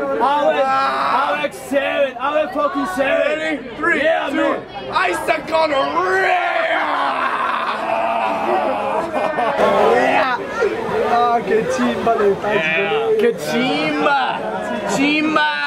Alex, Alex seven, Alex fucking seven. Ready? Three, Yeah, two, man. Isaac on a che cimba del Yeah. Que chimba! Chimba!